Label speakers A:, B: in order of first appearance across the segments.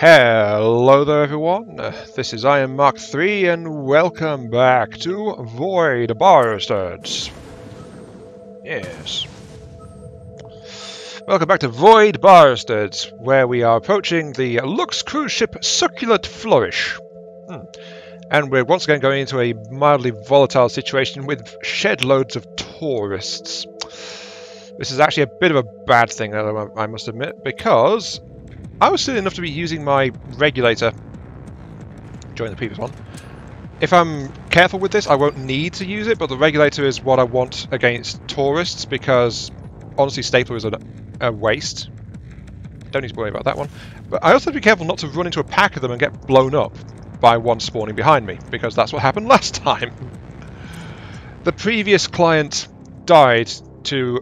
A: Hello there everyone, this is Aiyon Mark III and welcome back to Void Bastards. Yes. Welcome back to Void Bastards, where we are approaching the Lux cruise ship Succulent Flourish. Hmm. And we're once again going into a mildly volatile situation with shed loads of tourists. This is actually a bit of a bad thing, I must admit, because I was silly enough to be using my regulator during the previous one. If I'm careful with this, I won't need to use it, but the regulator is what I want against tourists because honestly, stapler is a, a waste. Don't need to worry about that one. But I also have to be careful not to run into a pack of them and get blown up by one spawning behind me, because that's what happened last time. the previous client died to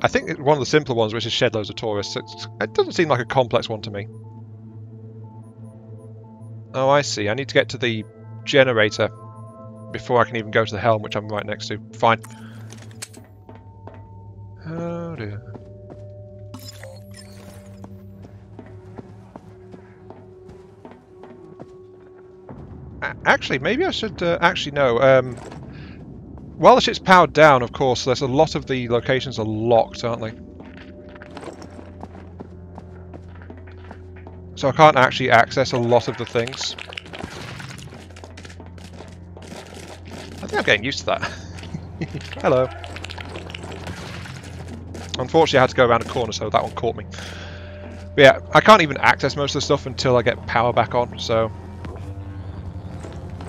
A: I think one of the simpler ones, which is shed loads of tourists, it doesn't seem like a complex one to me. Oh, I see. I need to get to the generator before I can even go to the helm, which I'm right next to. Fine. Oh dear. Actually, maybe I should uh, actually no. Um, while the ship's powered down, of course, there's a lot of the locations are locked, aren't they? So I can't actually access a lot of the things. I think I'm getting used to that. Hello. Unfortunately, I had to go around a corner, so that one caught me. But yeah, I can't even access most of the stuff until I get power back on, so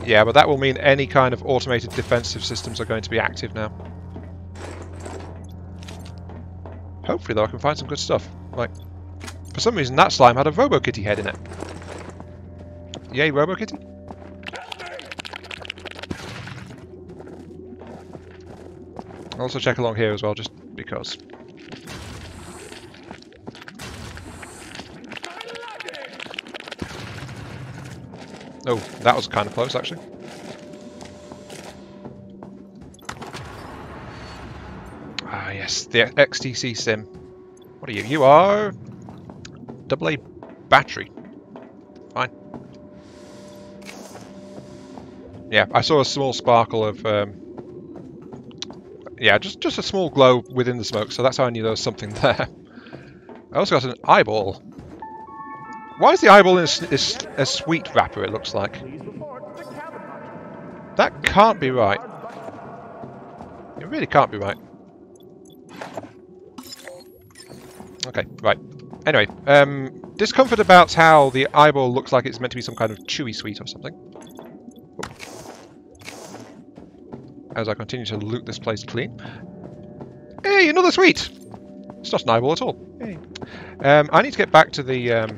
A: yeah, but that will mean any kind of automated defensive systems are going to be active now. Hopefully, though, I can find some good stuff. Like, for some reason, that slime had a RoboKitty head in it. Yay, RoboKitty! I'll also check along here as well, just because. Oh, that was kind of close, actually. Ah, yes, the XTC sim. What are you? You are... Double battery. Fine. Yeah, I saw a small sparkle of... Um, yeah, just, just a small glow within the smoke, so that's how I knew there was something there. I also got an eyeball. Why is the eyeball in a, a, a sweet wrapper, it looks like? That can't be right. It really can't be right. Okay, right. Anyway, um, discomfort about how the eyeball looks like it's meant to be some kind of chewy sweet or something. As I continue to loot this place clean. Hey, another sweet! It's not an eyeball at all. Hey. Um, I need to get back to the um,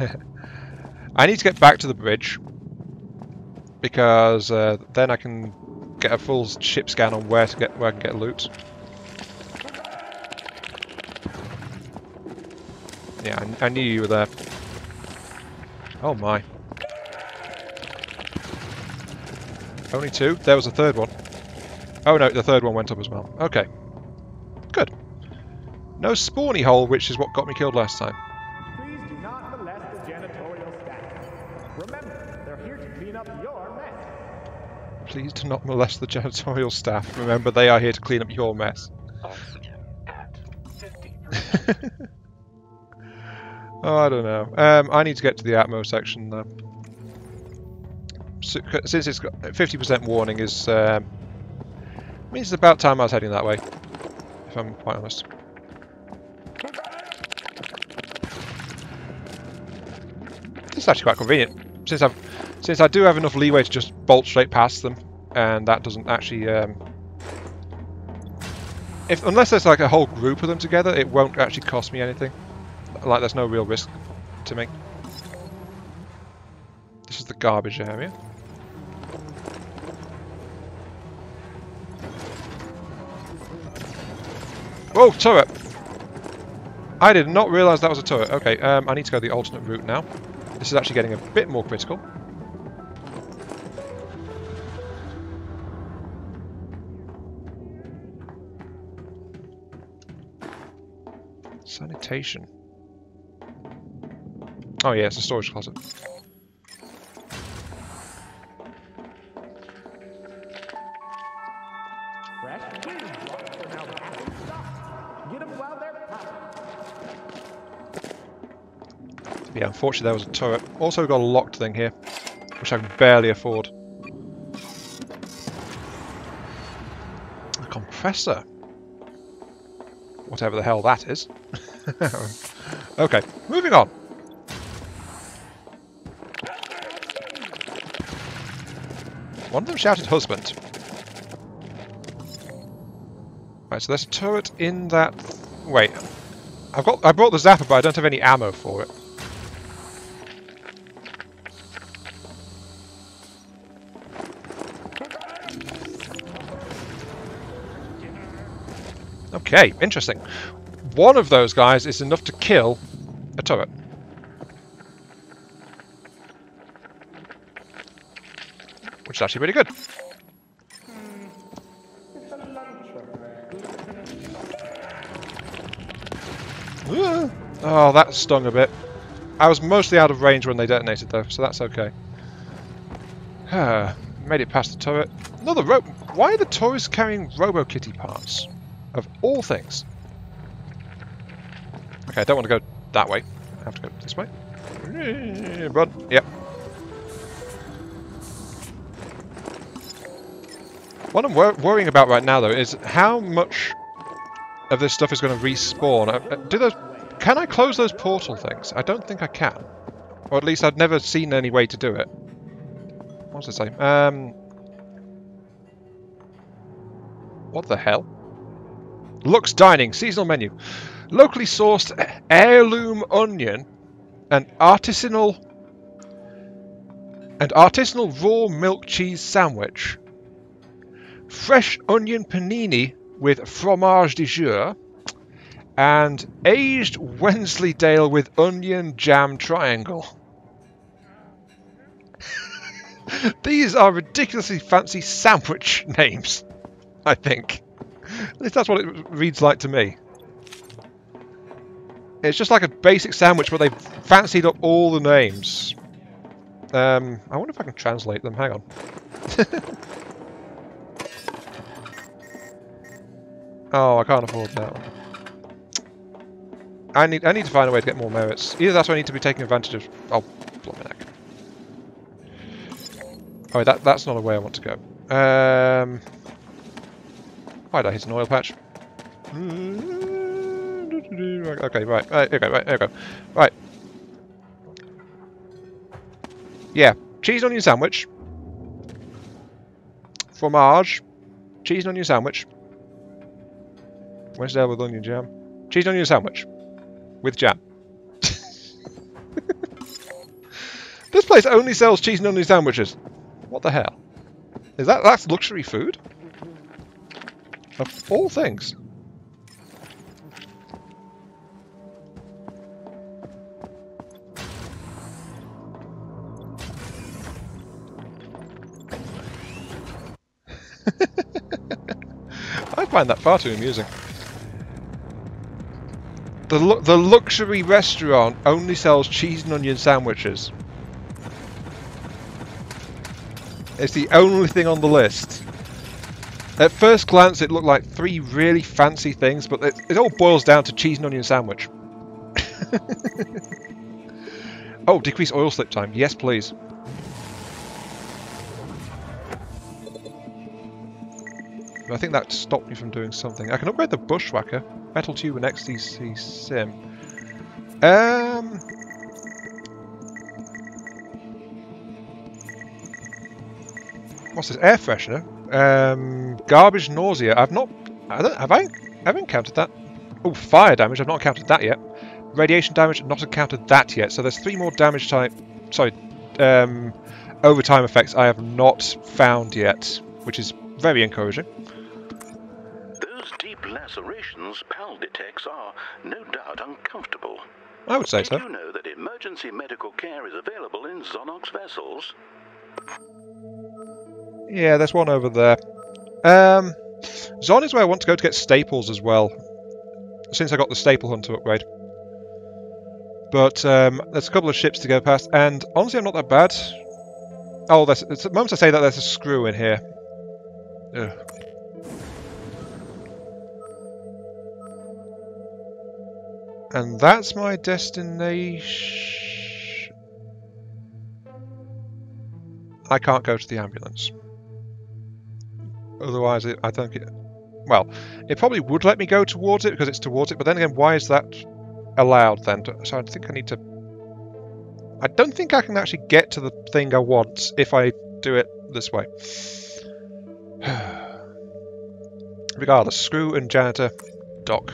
A: I need to get back to the bridge because uh, then I can get a full ship scan on where to get where I can get loot. Yeah, I, I knew you were there. Oh my. Only two? There was a third one. Oh no, the third one went up as well. Okay. Good. No spawny hole, which is what got me killed last time. Please do not molest the janitorial staff. Remember, they are here to clean up your mess. oh, I don't know. Um, I need to get to the Atmo section, though. Since it's got 50% warning is... Um, means it's about time I was heading that way, if I'm quite honest. This is actually quite convenient, since I've since I do have enough leeway to just bolt straight past them, and that doesn't actually... Um, if Unless there's like a whole group of them together, it won't actually cost me anything. Like, there's no real risk to me. This is the garbage area. Whoa, turret! I did not realise that was a turret. Okay, um, I need to go the alternate route now. This is actually getting a bit more critical. Oh yeah, it's a storage closet.
B: Fresh cheese blocks are now back in stock. Get 'em while they're popping.
A: Yeah, unfortunately there was a turret. Also got a locked thing here, which I can barely afford. A compressor. Whatever the hell that is. okay, moving on. One of them shouted husband. Right, so there's a turret in that... Wait. I've got I brought the zapper, but I don't have any ammo for it. Okay, interesting. One of those guys is enough to kill a turret. Which is actually pretty good. Oh, that stung a bit. I was mostly out of range when they detonated though, so that's okay. Made it past the turret. Another rope. Why are the toys carrying Robo Kitty parts? Of all things. Okay, I don't want to go that way. I have to go this way. Run. Yep. What I'm wor worrying about right now, though, is how much of this stuff is going to respawn. Uh, uh, do those? Can I close those portal things? I don't think I can. Or at least I've never seen any way to do it. What's it say? Um, what the hell? Lux Dining, seasonal menu. Locally sourced heirloom onion and artisanal and artisanal raw milk cheese sandwich. Fresh onion panini with fromage de jour and aged Wensleydale with onion jam triangle. These are ridiculously fancy sandwich names, I think. At least that's what it reads like to me. It's just like a basic sandwich, but they've fancied up all the names. Um, I wonder if I can translate them. Hang on. oh, I can't afford that one. I need I need to find a way to get more merits. Either that or I need to be taking advantage of... Oh, my neck. Oh, that, that's not a way I want to go. Um, why did I hit an oil patch? Okay, right, right, okay, right, okay. Right. Yeah, cheese onion sandwich. Fromage. Cheese and onion sandwich. There with onion jam? Cheese and onion sandwich. With jam. this place only sells cheese and onion sandwiches. What the hell? Is that that's luxury food? Of all things. Find that far too amusing. The, lu the luxury restaurant only sells cheese and onion sandwiches. It's the only thing on the list. At first glance, it looked like three really fancy things, but it, it all boils down to cheese and onion sandwich. oh, decrease oil slip time. Yes, please. I think that stopped me from doing something. I can upgrade the Bushwhacker. Metal Tube and XTC Sim. Um... What's this? Air freshener? Um, garbage nausea. I've not... I don't, have I? I haven't encountered that. Oh, fire damage. I've not encountered that yet. Radiation damage. Not encountered that yet. So there's three more damage type... Sorry. Um, overtime effects I have not found yet. Which is very encouraging.
C: Lacerations Pal detects are, no doubt, uncomfortable.
A: I would say
C: Did
A: so.
C: you know that emergency medical care is available in Zonox vessels?
A: Yeah, there's one over there. Um, Zon is where I want to go to get staples as well. since I got the Staple Hunter upgrade. But um, there's a couple of ships to go past, and honestly, I'm not that bad. Oh, there's, it's the moment I say that, there's a screw in here. Ugh. And that's my destination. I can't go to the ambulance. Otherwise, it, I don't get. Well, it probably would let me go towards it because it's towards it, but then again, why is that allowed then? So I think I need to. I don't think I can actually get to the thing I want if I do it this way. Regardless, screw and janitor, dock.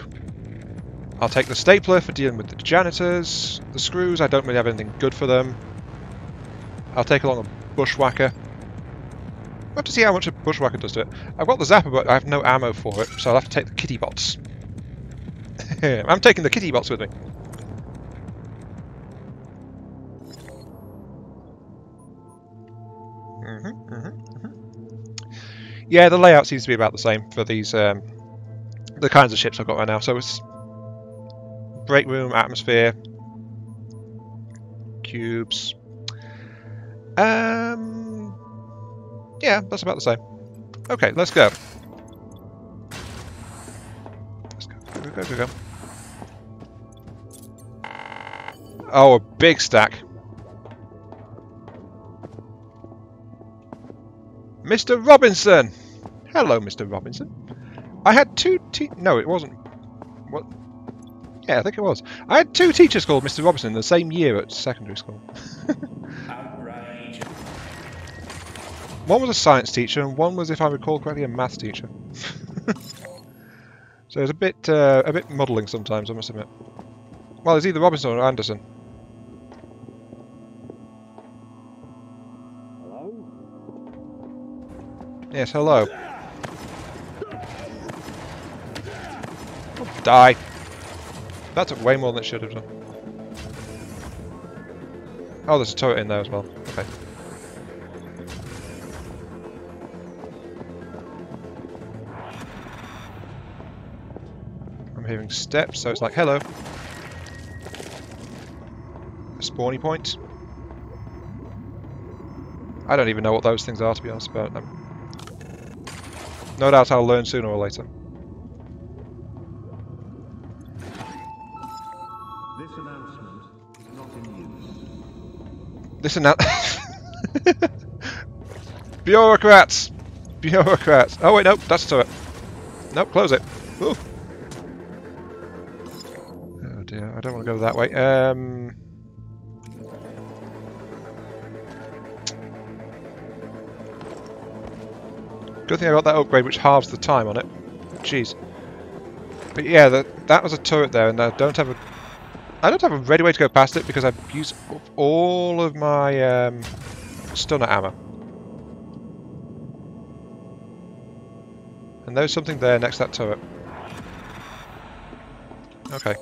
A: I'll take the stapler for dealing with the janitors. The screws, I don't really have anything good for them. I'll take along a bushwhacker. We'll have to see how much a bushwhacker does to it. I've got the zapper, but I have no ammo for it, so I'll have to take the kitty bots. I'm taking the kitty bots with me. Mhm, mhm, mhm. Yeah, the layout seems to be about the same for these um, the kinds of ships I've got right now. So it's break room, atmosphere, cubes. Um, yeah, that's about the same. Okay, let's go. Let's go. Go, go, go, go. Oh, a big stack. Mr. Robinson! Hello, Mr. Robinson. I had two te- No, it wasn't. What? Yeah, I think it was. I had two teachers called Mr. Robinson the same year at secondary school. One was a science teacher, and one was, if I recall correctly, a maths teacher. so it's a bit, uh, a bit muddling sometimes, I must admit. Well, it's either Robinson or Anderson. Yes, hello. Oh, die. That took way more than it should have done. Oh, there's a turret in there as well. Okay. I'm hearing steps, so it's like, hello. A spawny point. I don't even know what those things are, to be honest, but um, no doubt I'll learn sooner or later. Listen now. Bureaucrats! Bureaucrats! Oh wait, no, that's a turret. Nope, close it. Ooh. Oh dear, I don't want to go that way. Um. Good thing I got that upgrade which halves the time on it. Jeez. But yeah, that that was a turret there, and I don't have a I don't have a ready way to go past it because I've used up all of my um, stunner ammo. And there's something there next to that turret. Okay.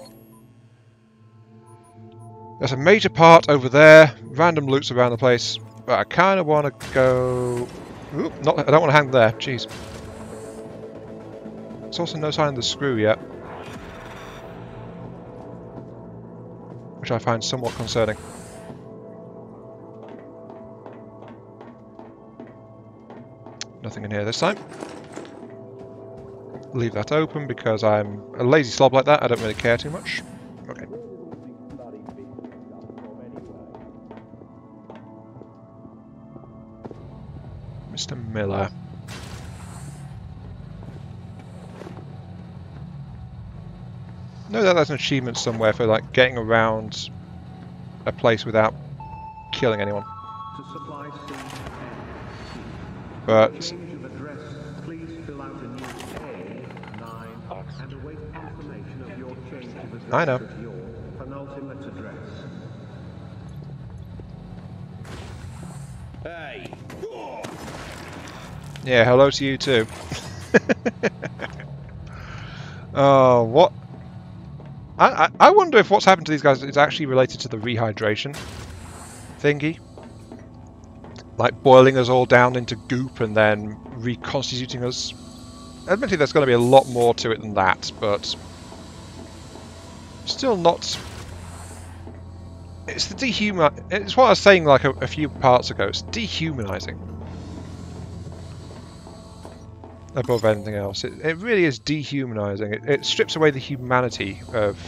A: There's a major part over there, random loots around the place, but I kind of want to go... Oop, not, I don't want to hang there, jeez. There's also no sign of the screw yet. Which I find somewhat concerning. Nothing in here this time. Leave that open because I'm a lazy slob like that. I don't really care too much. Okay. Mr. Miller. No, that there's an achievement somewhere for like getting around a place without killing anyone.
D: To supply C
A: But
D: change of address, please fill out a new A9 and await confirmation of your change of address
A: I know.
D: at your penultimate address.
E: Hey.
A: yeah, hello to you too. oh, what? I, I wonder if what's happened to these guys is actually related to the rehydration thingy. Like boiling us all down into goop and then reconstituting us. Admittedly, there's going to be a lot more to it than that, but Still not. It's the dehuman. It's what I was saying like a, a few parts ago. It's dehumanizing. Above anything else, it, it really is dehumanizing. It, it strips away the humanity of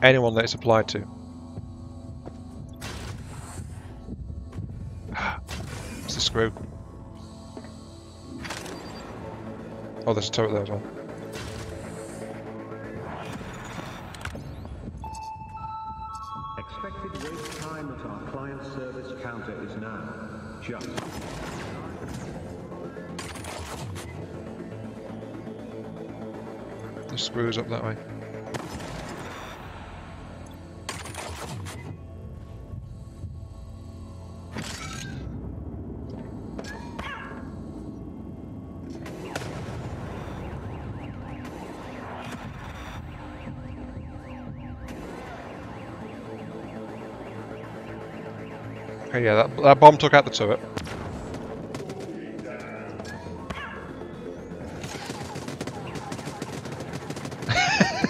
A: anyone that it's applied to. It's the screw. Oh, there's a turret there as well. Screws up that way. Okay, yeah, that, that bomb took out the turret.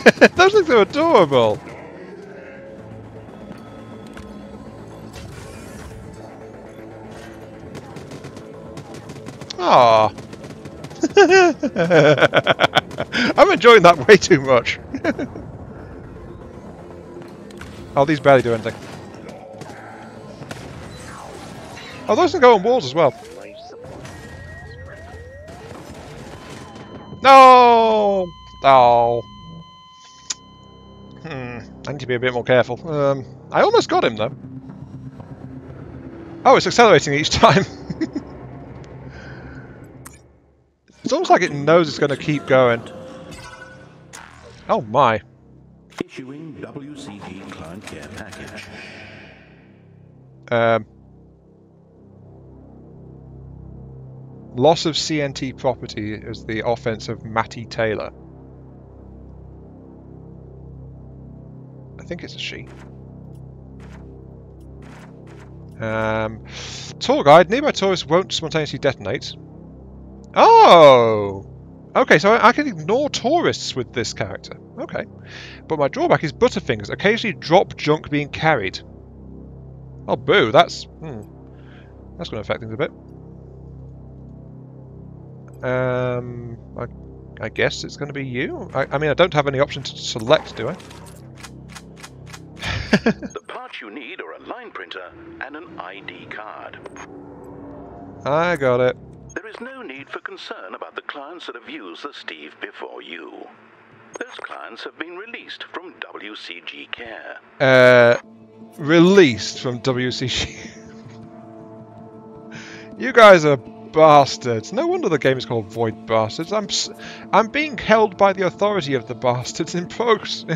A: Those things are adorable. Ah. I'm enjoying that way too much. oh, these barely do anything. Oh, those can go on walls as well. No! Oh. Be a bit more careful. Um, I almost got him though. Oh, it's accelerating each time. it's almost like it knows it's going to keep going. Oh my.
C: Issuing WCG client care package.
A: Um, loss of CNT property is the offense of Matty Taylor. Think it's a she. Um, tour guide. Nearby tourists won't spontaneously detonate. Oh! Okay, so I, I can ignore tourists with this character. Okay. But my drawback is Butterfingers occasionally drop junk being carried. Oh, boo. That's... Hmm. That's going to affect things a bit. Um, I, I guess it's going to be you. I, I mean, I don't have any option to select, do I?
C: The parts you need are a line printer and an ID card.
A: I got it.
C: There is no need for concern about the clients that have used the Steve before you. Those clients have been released from WCG Care.
A: Uh, released from WCG. you guys are bastards. No wonder the game is called Void Bastards. I'm s- I'm being held by the authority of the bastards in progress.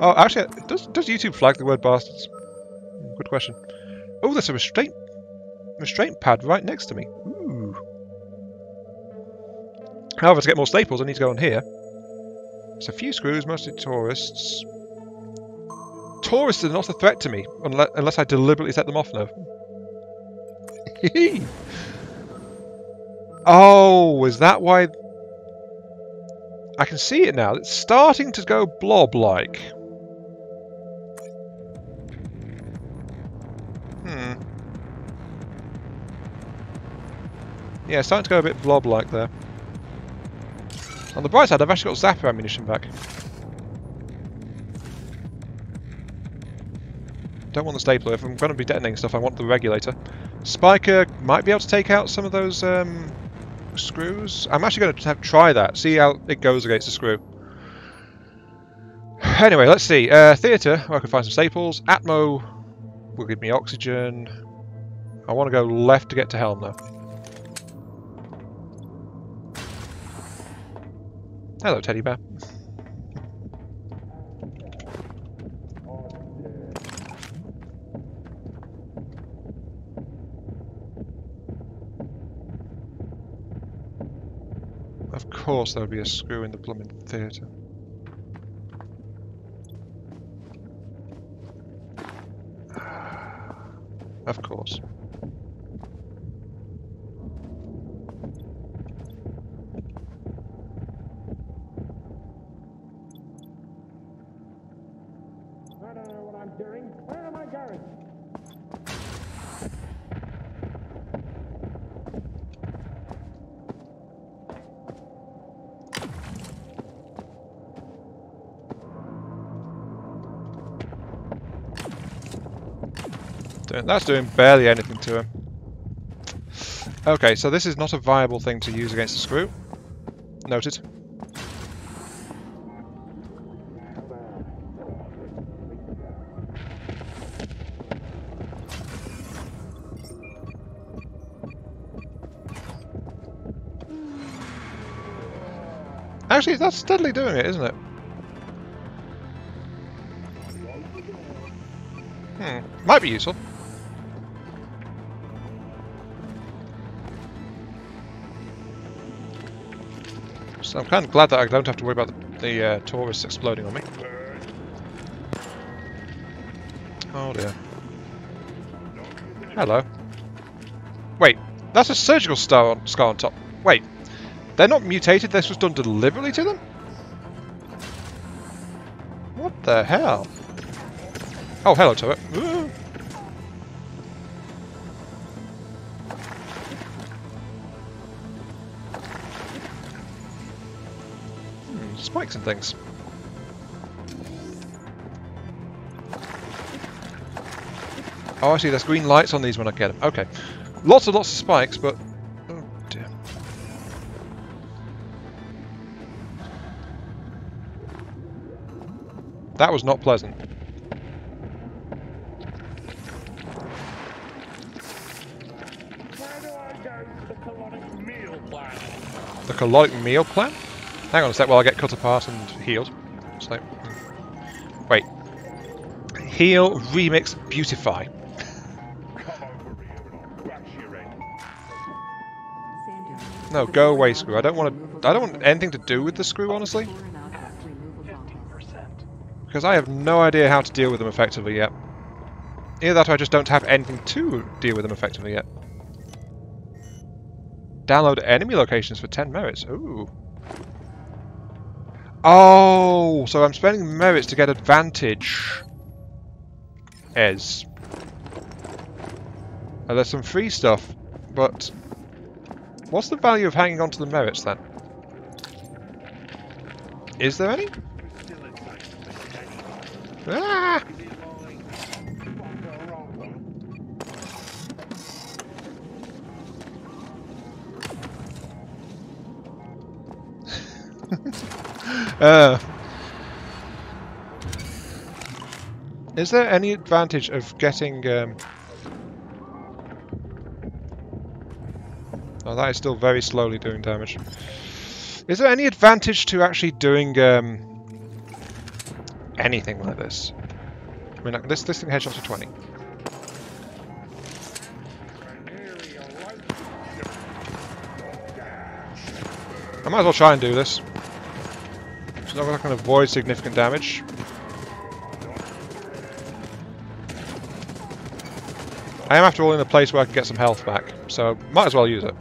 A: Oh, actually, does does YouTube flag the word bastards? Good question. Oh, there's a restraint restraint pad right next to me. Ooh. However, to get more staples, I need to go on here. It's a few screws, mostly tourists. Tourists are not a threat to me, unless, unless I deliberately set them off now. oh, is that why... I can see it now. It's starting to go blob-like. Yeah, it's starting to go a bit blob-like there. On the bright side, I've actually got Zapper ammunition back. Don't want the stapler. If I'm going to be detonating stuff, I want the regulator. Spiker might be able to take out some of those um, screws. I'm actually going to have try that. See how it goes against the screw. Anyway, let's see. Uh, theatre, where I can find some staples. Atmo will give me oxygen. I want to go left to get to Helm, though. Hello, teddy bear. Of course there would be a screw in the blooming theatre. Of course. Doing- That's doing barely anything to him. Okay, so this is not a viable thing to use against the screw. Noted. Actually, that's steadily doing it, isn't it? Hmm, might be useful. I'm kind of glad that I don't have to worry about the, the uh, tourists exploding on me. Oh dear. Hello. Wait, that's a surgical star on, scar on top. Wait, they're not mutated, this was done deliberately to them? What the hell? Oh, hello to it. Ooh. And things. Oh, I see. There's green lights on these when I get them. Okay. Lots and lots of spikes, but... Oh, dear. That was not pleasant.
B: Where do I go for the colonic meal plan?
A: Hang on a sec while I get cut apart and healed. So, hmm. Wait. Heal, remix, beautify. No, go away, screw. I don't want to. I don't want anything to do with the screw, honestly, because I have no idea how to deal with them effectively yet. Either that, or I just don't have anything to deal with them effectively yet. Download enemy locations for 10 merits. Ooh. Oh, so I'm spending merits to get advantage. Ez. Uh, there's some free stuff, but what's the value of hanging on to the merits then? Is there any? Ah! Uh, is there any advantage of getting... Um... Oh, that is still very slowly doing damage. Is there any advantage to actually doing um, anything like this? I mean, like, this this thing headshots to 20. I might as well try and do this. Not going to avoid significant damage. I am, after all, in a place where I can get some health back, so might as well use it.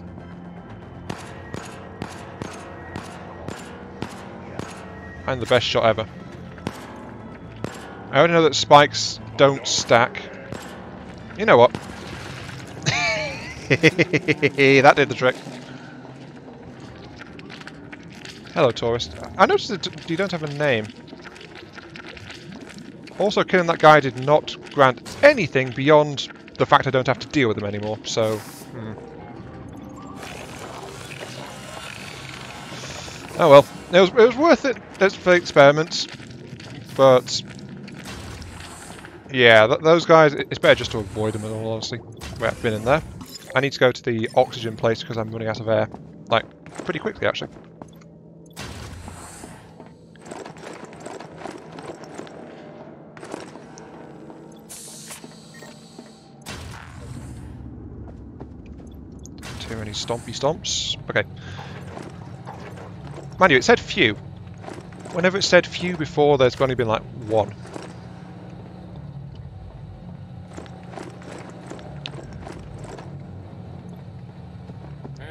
A: And the best shot ever. I already know that spikes don't stack. You know what? that did the trick. Hello, tourist. I noticed that you don't have a name. Also, killing that guy did not grant anything beyond the fact I don't have to deal with him anymore, so... Hmm. Oh well, it was, it was worth it That's for experiments, but... Yeah, th those guys, it's better just to avoid them at all honestly. Where I've been in there. I need to go to the oxygen place because I'm running out of air. Like, pretty quickly actually. Many stompy stomps. Okay. Mind you, it said few. Whenever it said few before, there's only been like one.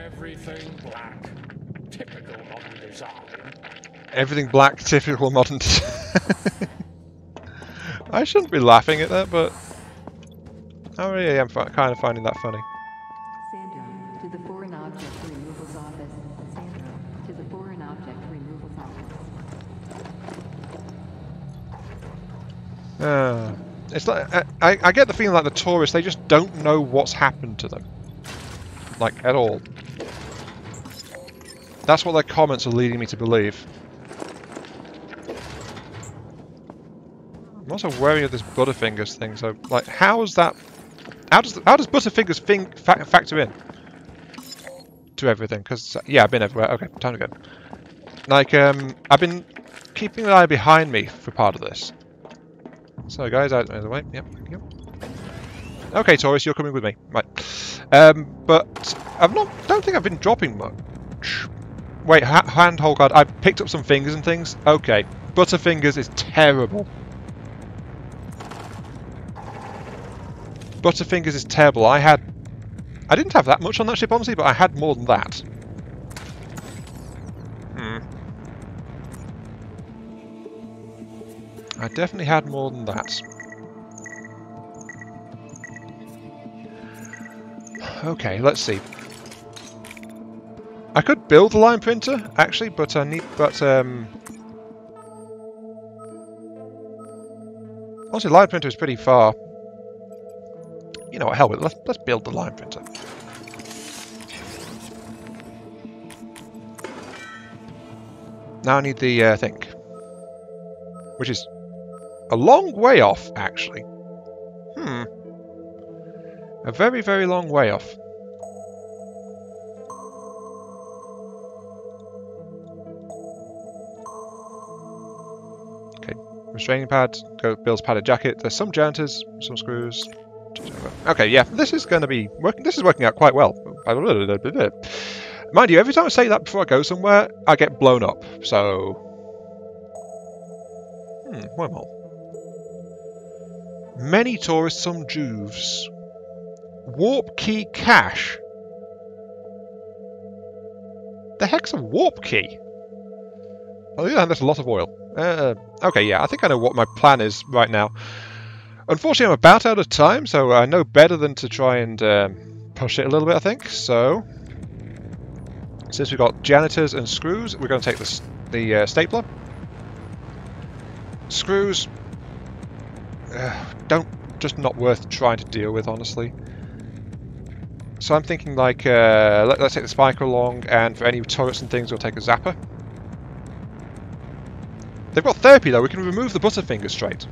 B: Everything black. Typical modern design.
A: Everything black, typical modern. I shouldn't be laughing at that, but I really am kind of finding that funny. It's like I, I get the feeling like the tourists they just don't know what's happened to them, like at all. That's what their comments are leading me to believe. I'm also wary of this Butterfingers thing. So, like, how is that? How does how does Butterfingers thing fa factor in to everything? Because yeah, I've been everywhere. Okay, time to go. Like, um, I've been keeping an eye behind me for part of this. So guys, out of the way. Yep, yep. Okay, Taurus, you're coming with me. Right. Um, but I've not. Don't think I've been dropping much. Wait, ha hand hold guard. I picked up some fingers and things. Okay, Butterfingers is terrible. Butterfingers is terrible. I had. I didn't have that much on that ship, honestly, but I had more than that. I definitely had more than that. Okay, let's see. I could build the line printer, actually, but I need, but, um... Honestly, line printer is pretty far. You know what, hell with it, let's, let's build the line printer. Now I need the uh, thing. Which is a long way off, actually. Hmm. A very, very long way off. Okay, restraining pad, go builds padded jacket. There's some janitors, some screws. Okay, yeah, this is going to be working. This is working out quite well. Mind you, every time I say that before I go somewhere, I get blown up. So, hmm, wormhole. Many tourists, some Juves. Warp key cache. The heck's a warp key? Oh yeah, that's a lot of oil. Uh, okay, yeah, I think I know what my plan is right now. Unfortunately, I'm about out of time, so I know better than to try and um, push it a little bit, I think. So, since we've got janitors and screws, we're going to take the, the uh, stapler. Screws, uh, don't, just not worth trying to deal with, honestly. So I'm thinking like, uh, let, us take the spiker along, and for any turrets and things, we'll take a zapper. They've got therapy though, we can remove the butterfinger straight.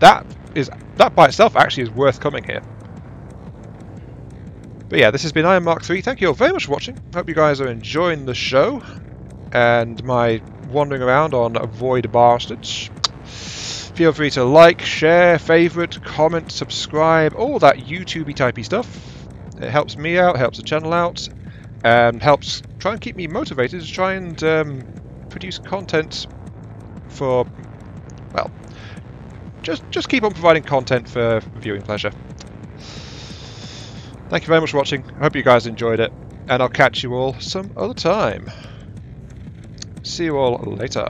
A: That is, that by itself actually is worth coming here. But yeah, this has been Aiyon Mark III. Thank you all very much for watching. Hope you guys are enjoying the show and my wandering around on Void Bastards. Feel free to like, share, favourite, comment, subscribe, all that YouTubey typey stuff. It helps me out, helps the channel out, and helps try and keep me motivated to try and um, produce content for, well, just just keep on providing content for viewing pleasure. Thank you very much for watching. I hope you guys enjoyed it, and I'll catch you all some other time. See you all later.